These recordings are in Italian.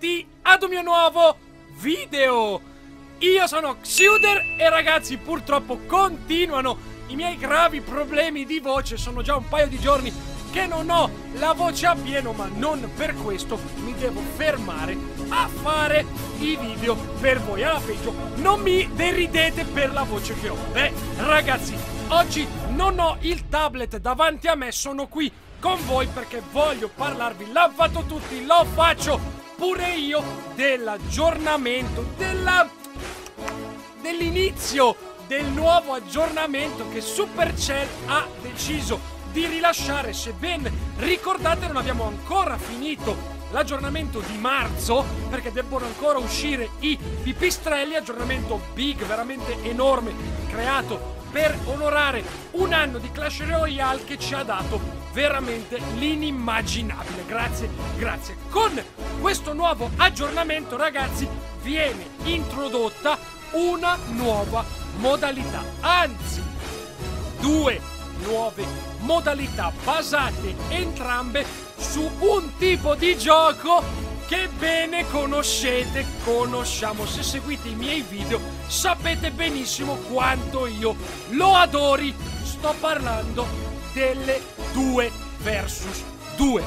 bentornati ad un mio nuovo video! Io sono Xuder e ragazzi purtroppo continuano i miei gravi problemi di voce, sono già un paio di giorni che non ho la voce a pieno ma non per questo mi devo fermare a fare i video per voi. Alla peggio non mi deridete per la voce che ho. Beh ragazzi, oggi non ho il tablet davanti a me, sono qui con voi perché voglio parlarvi, l'ho fatto tutti, lo faccio pure io, dell'aggiornamento, della... dell'inizio del nuovo aggiornamento che Supercell ha deciso di rilasciare. Se ben ricordate non abbiamo ancora finito l'aggiornamento di marzo perché debbono ancora uscire i pipistrelli, aggiornamento big, veramente enorme, creato per onorare un anno di Clash Royale che ci ha dato veramente l'inimmaginabile. Grazie, grazie. Con questo nuovo aggiornamento, ragazzi, viene introdotta una nuova modalità, anzi, due nuove modalità basate entrambe su un tipo di gioco che bene conoscete, conosciamo. Se seguite i miei video sapete benissimo quanto io lo adori. Sto parlando delle due versus due.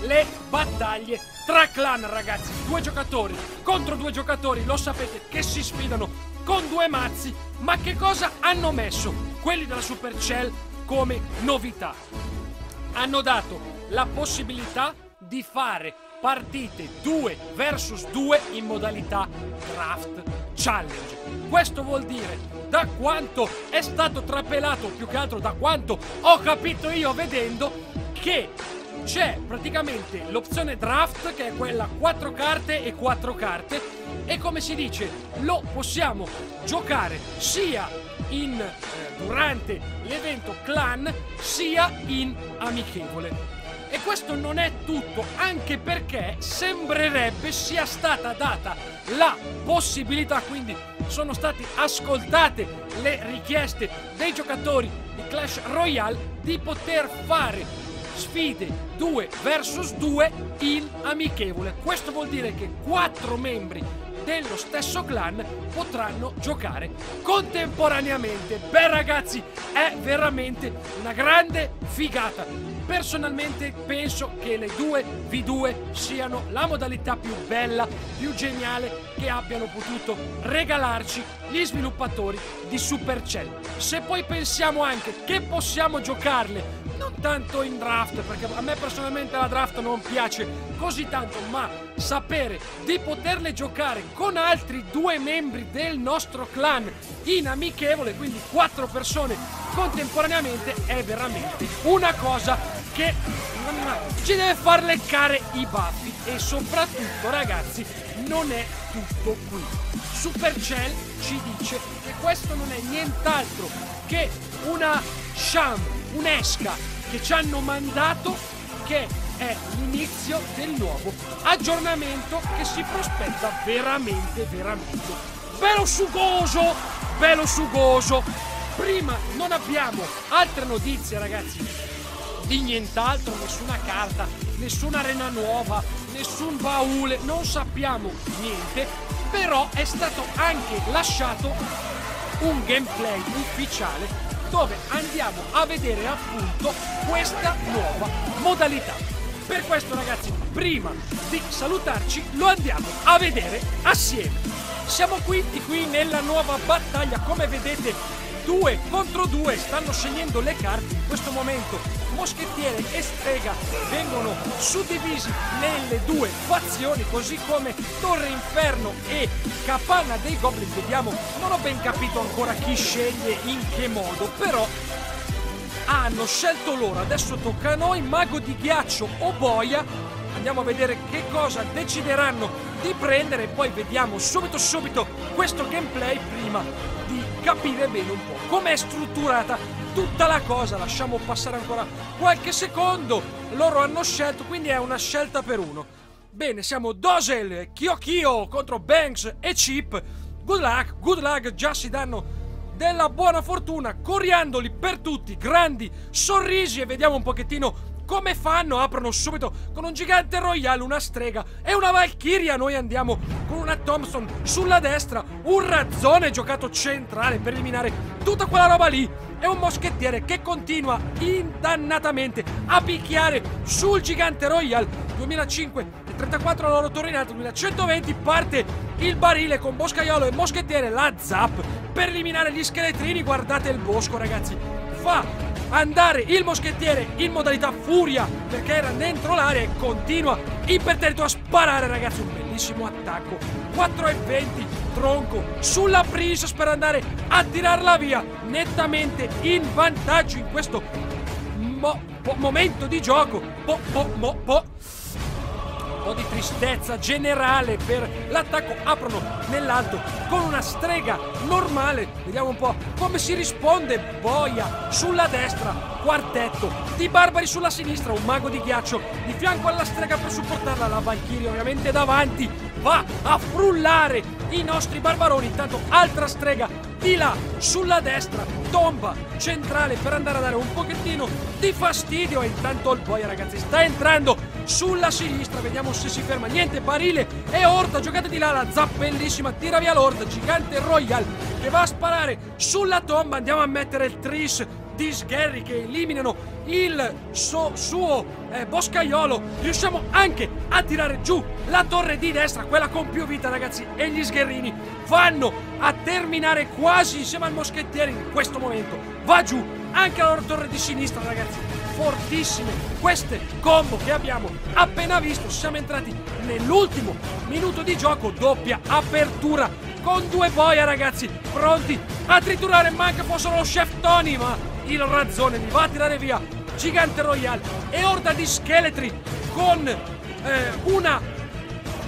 Le battaglie tra clan, ragazzi. Due giocatori contro due giocatori, lo sapete, che si sfidano con due mazzi. Ma che cosa hanno messo quelli della Supercell come novità? Hanno dato la possibilità di fare partite 2 vs 2 in modalità draft challenge. Questo vuol dire da quanto è stato trapelato, più che altro da quanto ho capito io vedendo, che c'è praticamente l'opzione draft che è quella 4 carte e 4 carte e come si dice lo possiamo giocare sia in, eh, durante l'evento clan sia in amichevole. E questo non è tutto, anche perché sembrerebbe sia stata data la possibilità, quindi sono state ascoltate le richieste dei giocatori di Clash Royale di poter fare sfide 2 vs 2 in amichevole. Questo vuol dire che 4 membri dello stesso clan potranno giocare contemporaneamente. Beh ragazzi, è veramente una grande figata. Personalmente penso che le 2v2 siano la modalità più bella, più geniale che abbiano potuto regalarci gli sviluppatori di Supercell. Se poi pensiamo anche che possiamo giocarle tanto in draft, perché a me personalmente la draft non piace così tanto, ma sapere di poterle giocare con altri due membri del nostro clan in amichevole, quindi quattro persone contemporaneamente, è veramente una cosa che ci deve far leccare i baffi e soprattutto ragazzi non è tutto qui. Supercell ci dice che questo non è nient'altro che una sham, un'esca che ci hanno mandato che è l'inizio del nuovo aggiornamento che si prospetta veramente, veramente bello sugoso, bello sugoso. Prima non abbiamo altre notizie, ragazzi, di nient'altro, nessuna carta, nessuna arena nuova, nessun baule, non sappiamo niente, però è stato anche lasciato un gameplay ufficiale dove andiamo a vedere appunto questa nuova modalità. Per questo ragazzi, prima di salutarci, lo andiamo a vedere assieme. Siamo quindi qui nella nuova battaglia, come vedete due contro due stanno scegliendo le carte in questo momento. Moschettiere e strega vengono suddivisi nelle due fazioni così come Torre Inferno e Capanna dei Goblin. Vediamo non ho ben capito ancora chi sceglie in che modo però hanno scelto loro. Adesso tocca a noi Mago di Ghiaccio o Boia. Andiamo a vedere che cosa decideranno di prendere poi vediamo subito subito questo gameplay prima capire bene un po' com'è strutturata tutta la cosa. Lasciamo passare ancora qualche secondo. Loro hanno scelto, quindi è una scelta per uno. Bene, siamo Dosel, Kyokyo contro Banks e Chip. Good luck, good luck, già si danno della buona fortuna, coriandoli per tutti, grandi sorrisi e vediamo un pochettino Come fanno? Aprono subito con un gigante royale, una strega e una valchiria. Noi andiamo con una Thompson sulla destra, un razzone giocato centrale per eliminare tutta quella roba lì. E un moschettiere che continua indannatamente a picchiare sul gigante royale 2005 34 la loro torre in alto 2120 parte il barile con boscaiolo e moschettiere la zap per eliminare gli scheletrini guardate il bosco ragazzi fa andare il moschettiere in modalità furia perché era dentro l'area e continua imperterrito a sparare ragazzi. Un bellissimo attacco. 4 e 20 tronco sulla princess per andare a tirarla via nettamente in vantaggio in questo mo momento di gioco. Po, po, mo, po po' di tristezza generale per l'attacco. Aprono nell'alto con una strega normale. Vediamo un po' come si risponde. Boia sulla destra, quartetto di barbari sulla sinistra, un mago di ghiaccio di fianco alla strega per supportarla. La Valkyrie ovviamente davanti va a frullare i nostri barbaroni. Intanto altra strega di là sulla destra, tomba centrale per andare a dare un pochettino di fastidio. E intanto il boia ragazzi sta entrando sulla sinistra, vediamo se si ferma, niente, Barile e Orta, giocate di là, la zappellissima, tira via l'Orta, gigante Royal che va a sparare sulla tomba, andiamo a mettere il Tris di Sgherri che eliminano il so, suo eh, boscaiolo. Riusciamo anche a tirare giù la torre di destra quella con più vita ragazzi e gli sgherrini vanno a terminare quasi insieme al moschettiere in questo momento. Va giù anche la loro torre di sinistra ragazzi fortissime queste combo che abbiamo appena visto. Siamo entrati nell'ultimo minuto di gioco, doppia apertura con due boia ragazzi, pronti a triturare, manca fossero lo chef Tony, ma il razzone li va a tirare via. Gigante Royale e orda di scheletri con eh, una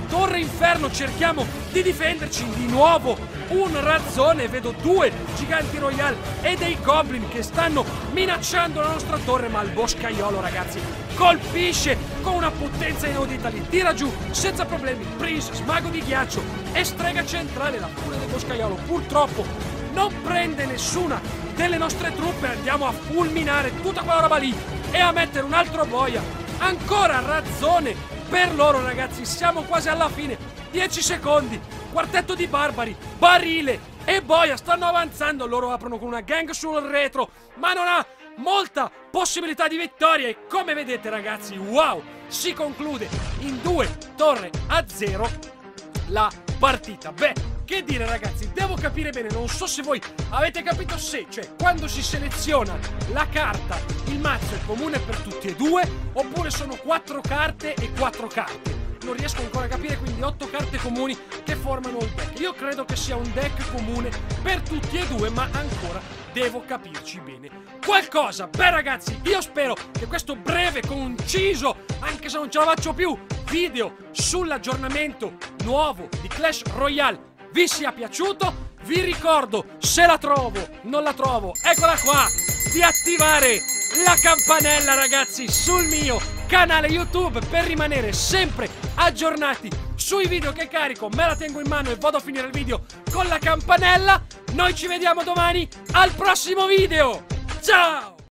torre inferno, cerchiamo di difenderci di nuovo. Un razzone, vedo due giganti royal e dei goblin che stanno minacciando la nostra torre, ma il boscaiolo ragazzi colpisce con una potenza inaudita, li tira giù senza problemi, Princess, mago di ghiaccio e strega centrale, la furia del boscaiolo. Purtroppo non prende nessuna delle nostre truppe, andiamo a fulminare tutta quella roba lì e a mettere un altro boia, ancora razzone per loro ragazzi, siamo quasi alla fine, 10 secondi, quartetto di barbari, barile e boia stanno avanzando. Loro aprono con una gang sul retro, ma non ha molta possibilità di vittoria. E come vedete, ragazzi, wow! Si conclude in due torre a zero la partita. Beh, che dire ragazzi, devo capire bene, non so se voi avete capito se, cioè quando si seleziona la carta, il mazzo è comune per tutti e due, oppure sono quattro carte e quattro carte non riesco ancora a capire, quindi otto carte comuni che formano il deck. Io credo che sia un deck comune per tutti e due, ma ancora devo capirci bene. Qualcosa! Beh ragazzi, io spero che questo breve, conciso, anche se non ce la faccio più, video sull'aggiornamento nuovo di Clash Royale vi sia piaciuto. Vi ricordo, se la trovo, non la trovo, eccola qua, di attivare la campanella ragazzi sul mio canale YouTube per rimanere sempre aggiornati sui video che carico. Me la tengo in mano e vado a finire il video con la campanella. Noi ci vediamo domani al prossimo video. Ciao!